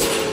you.